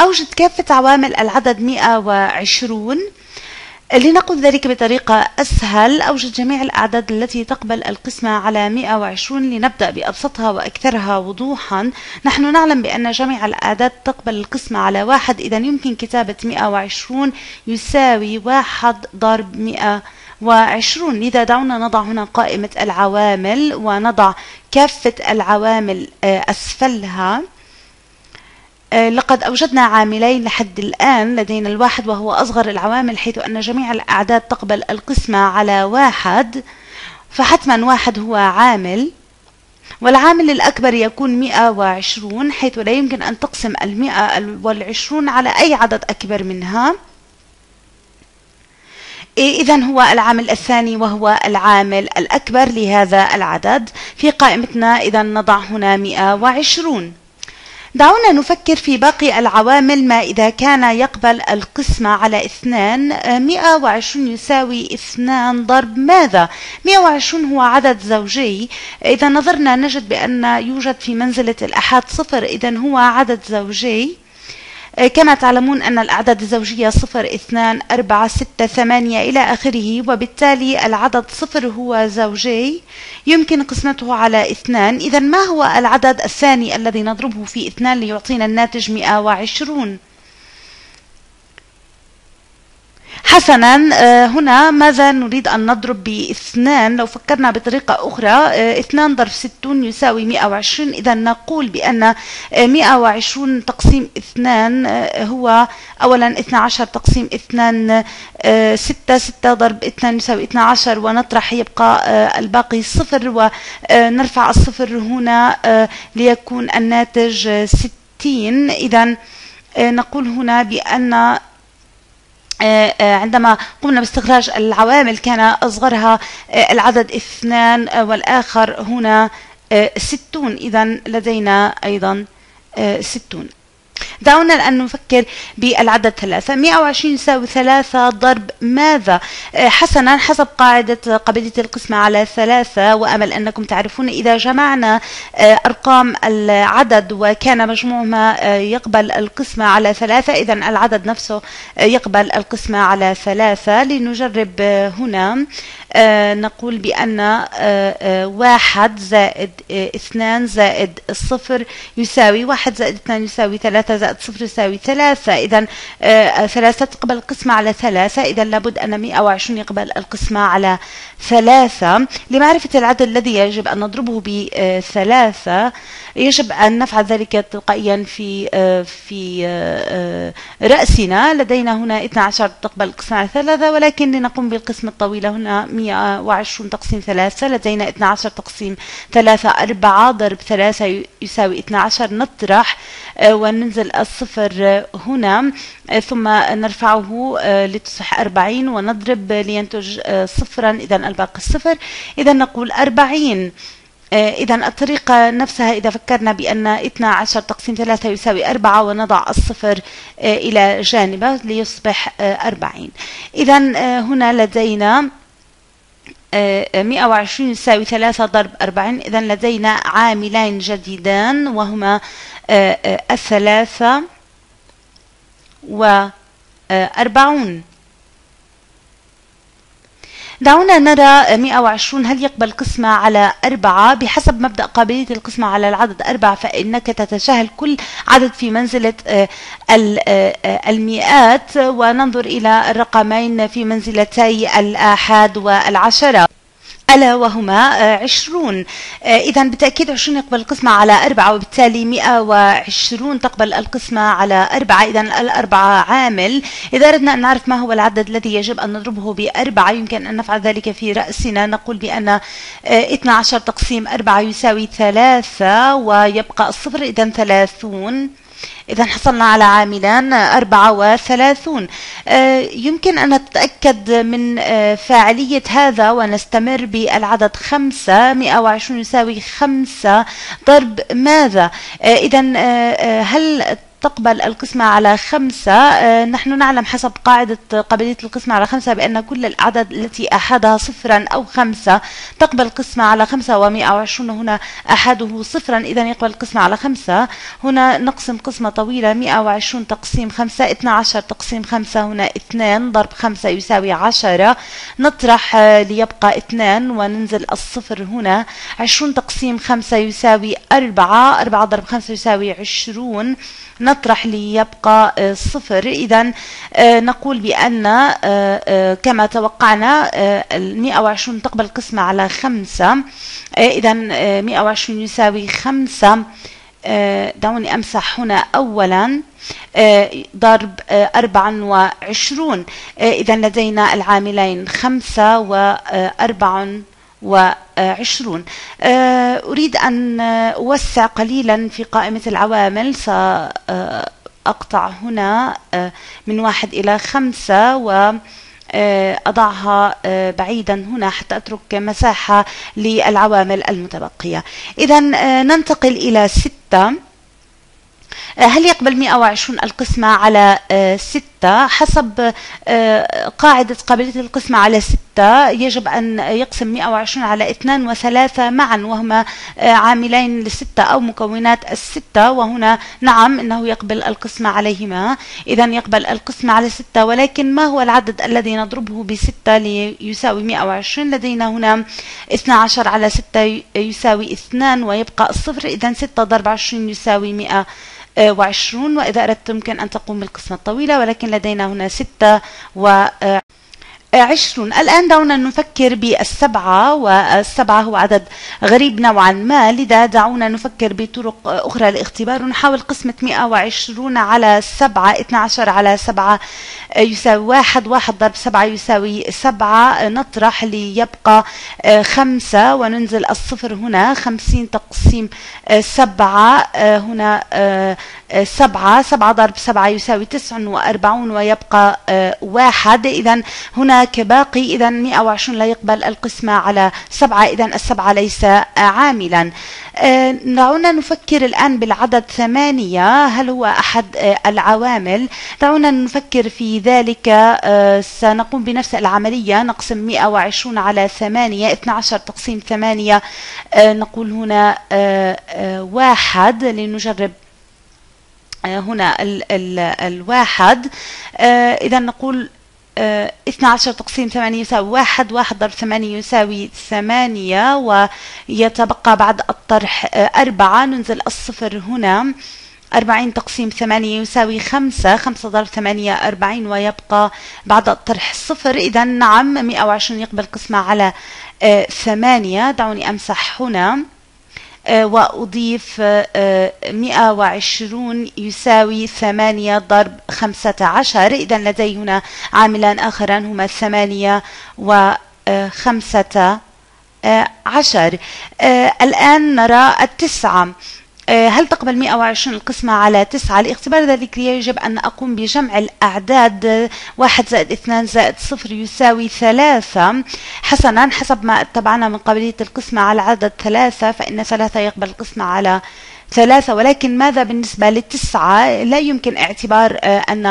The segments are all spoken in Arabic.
أوجد كافة عوامل العدد 120 لنقول ذلك بطريقة أسهل. أوجد جميع الأعداد التي تقبل القسمة على 120 لنبدأ بأبسطها وأكثرها وضوحا. نحن نعلم بأن جميع الأعداد تقبل القسمة على واحد. إذا يمكن كتابة 120 يساوي واحد ضرب 120 لذا دعونا نضع هنا قائمة العوامل ونضع كافة العوامل آه، أسفلها. لقد أوجدنا عاملين لحد الآن لدينا الواحد وهو أصغر العوامل حيث أن جميع الأعداد تقبل القسمة على واحد فحتما واحد هو عامل والعامل الأكبر يكون 120 حيث لا يمكن أن تقسم المئة والعشرون على أي عدد أكبر منها. إذا هو العامل الثاني وهو العامل الأكبر لهذا العدد. في قائمتنا إذا نضع هنا 120 دعونا نفكر في باقي العوامل ما إذا كان يقبل القسمة على اثنان 120 يساوي اثنان ضرب ماذا؟ 120 هو عدد زوجي. إذا نظرنا نجد بأن يوجد في منزلة الأحاد صفر إذا هو عدد زوجي. آه، كما تعلمون أن الأعداد الزوجية صفر اثنان أربعة ستة ثمانية إلى آخره وبالتالي العدد صفر هو زوجي. يمكن قسمته على اثنان. إذا ما هو العدد الثاني الذي نضربه في اثنان ليعطينا الناتج 120 حسنا آه، هنا ماذا نريد أن نضرب باثنان؟ لو فكرنا بطريقة أخرى آه، اثنان ضرب ستون يساوي 120 إذا نقول بأن 120 آه، تقسيم اثنان هو أولا 12 تقسيم اثنان 6 6 ضرب اثنان يساوي 12 ونطرح يبقى الباقي صفر ونرفع الصفر هنا ليكون الناتج 60 إذا نقول هنا بأن عندما قمنا باستخراج العوامل كان أصغرها آه، العدد اثنان والآخر هنا ستون. إذا لدينا أيضا ستون. دعونا الآن نفكر بالعدد ثلاثة. 120 يساوي ثلاثة ضرب ماذا؟ آه، حسنا حسب قاعدة قابلية القسمة على ثلاثة وأمل أنكم تعرفون إذا جمعنا آه، أرقام العدد وكان مجموعهما آه، يقبل القسمة على ثلاثة إذا العدد نفسه يقبل القسمة على ثلاثة. لنجرب هنا. نقول بأن واحد زائد اثنان زائد الصفر يساوي واحد زائد اثنان يساوي ثلاثة زائد صفر يساوي ثلاثة. إذا آه، ثلاثة تقبل القسمة على ثلاثة. إذا لابد أن 120 يقبل القسمة على ثلاثة. لمعرفة العدد الذي يجب أن نضربه بثلاثة يجب أن نفعل ذلك تلقائيا في آه، في آه، رأسنا. لدينا هنا 12 تقبل القسمة على ثلاثة ولكن لنقوم بالقسمة الطويلة هنا 120 تقسيم ثلاثة لدينا 12 تقسيم ثلاثة أربعة ضرب ثلاثة يساوي 12 نطرح وننزل الصفر هنا ثم نرفعه لتصبح 40 ونضرب لينتج صفرا إذا الباقي الصفر. إذا نقول 40 إذا الطريقة نفسها إذا فكرنا بأن 12 تقسيم 3 يساوي 4 ونضع الصفر إلى جانبه ليصبح 40 إذا هنا لدينا 120 يساوي 3 ضرب 40 إذا لدينا عاملين جديدان وهما الثلاثة وأربعون دعونا نرى 120 هل يقبل قسمة على أربعة؟ بحسب مبدأ قابلية القسمة على العدد أربعة فإنك تتجاهل كل عدد في منزلة آه، آه، المئات وننظر إلى الرقمين في منزلتي الآحاد والعشرة. ألا وهما آه، عشرون. آه، إذا بالتأكيد عشرون يقبل القسمة على أربعة وبالتالي مئة وعشرون تقبل القسمة على أربعة. إذا الأربعة عامل. إذا أردنا أن نعرف ما هو العدد الذي يجب أن نضربه بأربعة يمكن أن نفعل ذلك في رأسنا. نقول بأن 12 آه، تقسيم أربعة يساوي ثلاثة ويبقى الصفر. إذا ثلاثون. إذا حصلنا على عاملان 34 آه، يمكن أن نتأكد من آه، فاعلية هذا ونستمر بالعدد 5 120 يساوي 5 ضرب ماذا؟ آه، إذا هل تقبل القسمة على خمسة. نحن نعلم حسب قاعدة قابلية القسمة على خمسة بأن كل الأعداد التي أحدها صفرا أو خمسة تقبل القسمة على خمسة ومئة وعشرون. هنا أحده صفرا إذا يقبل القسمة على خمسة. هنا نقسم قسمة طويلة مئة وعشرون تقسيم خمسة اثنى عشر تقسيم خمسة. هنا اثنان ضرب خمسة يساوي عشرة. نطرح ليبقى اثنان وننزل الصفر. هنا عشرون تقسيم خمسة يساوي أربعة أربعة ضرب خمسة يساوي عشرون. نطرح ليبقى آه، صفر. إذا آه، نقول بأن آه، كما توقعنا ال 120 تقبل القسمة على خمسة. إذا 120 يساوي خمسة. دعوني أمسح هنا أولا. ضرب أربعا وعشرون. إذا لدينا العاملين خمسة وأربع وعشرون. آه، أريد أن أوسع قليلا في قائمة العوامل. سأقطع هنا آه، من واحد إلى خمسة و آه، أضعها بعيدا هنا حتى أترك مساحة للعوامل المتبقية. إذا ننتقل إلى ستة. هل يقبل 120 القسمة على 6 حسب قاعدة قابلية القسمة على 6 يجب أن يقسم 120 على 2 و3 معا وهما آه، عاملين للستة أو مكونات الستة. وهنا نعم إنه يقبل القسمة عليهما. إذا يقبل القسمة على 6 ولكن ما هو العدد الذي نضربه بستة ليساوي 120 لدينا هنا 12 على 6 يساوي 2 ويبقى الصفر. إذا 6 ضرب 20 يساوي 100 وعشرون. وإذا أردت يمكن أن تقوم بالقسمة الطويلة ولكن لدينا هنا ستة و عشرون. الآن دعونا نفكر بالسبعة والسبعة هو عدد غريب نوعا ما. لذا دعونا نفكر بطرق أخرى لاختبار. ونحاول قسمة 120 على 7 12 على 7 يساوي واحد واحد ضرب سبعة يساوي سبعة. نطرح ليبقى خمسة وننزل الصفر هنا. خمسين تقسيم سبعة هنا سبعة سبعة ضرب سبعة يساوي تسع وأربعون ويبقى واحد. إذا هناك باقي. إذا 120 لا يقبل القسمة على سبعة. إذا السبعة ليس عاملا. دعونا نفكر الآن بالعدد ثمانية. هل هو أحد العوامل؟ دعونا نفكر في ذلك. آه، سنقوم بنفس العملية. نقسم 120 على 8 12 تقسيم 8 آه، نقول هنا آه، واحد لنجرب هنا ال ال الواحد إذا نقول 12 تقسيم 8 يساوي 1 1 ضرب 8 يساوي 8 ويتبقى بعد الطرح 4 ننزل الصفر هنا. أربعين تقسيم ثمانية يساوي خمسة خمسة ضرب ثمانية أربعين ويبقى بعد الطرح صفر. إذا نعم مئة وعشرين يقبل قسمة على آه، ثمانية. دعوني أمسح هنا. آه، وأضيف آه، مئة وعشرون يساوي ثمانية ضرب خمسة عشر. إذا لدي هنا عاملان آخران هما ثمانية وخمسة عشر. الآن نرى التسعة. آه، هل تقبل 120 القسمة على 9 لاختبار ذلك يجب أن أقوم بجمع الأعداد. 1 زائد 2 زائد 0 يساوي 3 حسنا حسب ما اتبعنا من قابلية القسمة على عدد 3 فإن 3 يقبل القسمة على ثلاثة. ولكن ماذا بالنسبة للتسعة لا يمكن اعتبار آه، أن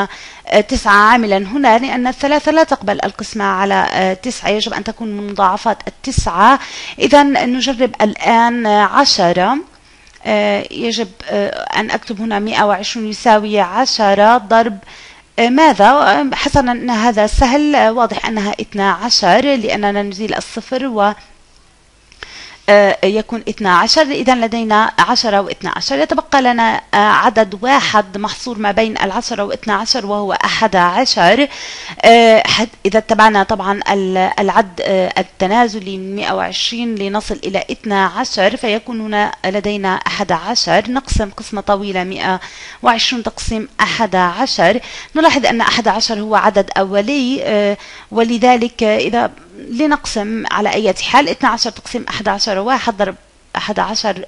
آه، تسعة عاملا هنا لأن الثلاثة لا تقبل القسمة على تسعة. يجب أن تكون من مضاعفات التسعة. إذا نجرب الآن عشرة. آه، يجب آه، أن أكتب هنا 120 يساوي 10 ضرب آه، ماذا؟ حسنا هذا سهل واضح أنها 12 لأننا نزيل الصفر آه، يكون 12 إذا لدينا 10 و 12 يتبقى لنا آه، عدد واحد محصور ما بين العشرة و 12 وهو 11 آه، إذا اتبعنا طبعا العد التنازلي من 120 لنصل إلى 12 فيكون هنا لدينا 11 نقسم قسمة طويلة 120 تقسيم 11 نلاحظ أن 11 هو عدد أولي ولذلك إذا لنقسم على أي حال. 12 تقسيم 11 واحد ضرب 11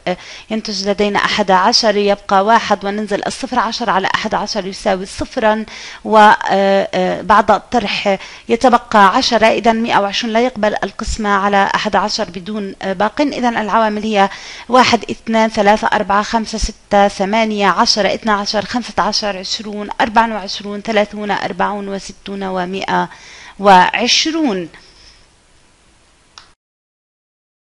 ينتج لدينا 11 يبقى واحد وننزل الصفر 10 على 11 يساوي صفرا وبعد الطرح يتبقى 10 إذا 120 لا يقبل القسمة على 11 بدون باق. إذا العوامل هي 1 2 3 4 5 6 8 10 12 15 20 24 30 40 و60 و100 وعشرون.